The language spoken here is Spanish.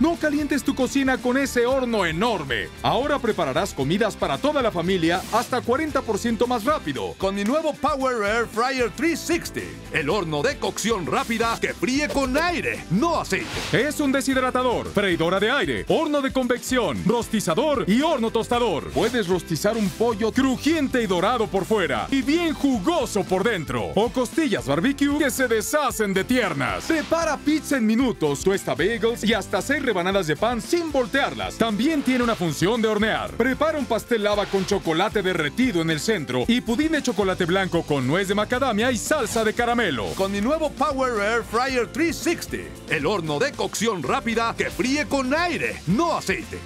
No calientes tu cocina con ese horno enorme. Ahora prepararás comidas para toda la familia hasta 40% más rápido. Con mi nuevo Power Air Fryer 360, el horno de cocción rápida que fríe con aire, no aceite. Es un deshidratador, freidora de aire, horno de convección, rostizador y horno tostador. Puedes rostizar un pollo crujiente y dorado por fuera y bien jugoso por dentro. O costillas barbecue que se deshacen de tiernas. Prepara pizza en minutos, tuesta bagels y hasta seis rebanadas de pan sin voltearlas. También tiene una función de hornear. Prepara un pastel lava con chocolate derretido en el centro y pudín de chocolate blanco con nuez de macadamia y salsa de caramelo. Con mi nuevo Power Air Fryer 360, el horno de cocción rápida que fríe con aire, no aceite.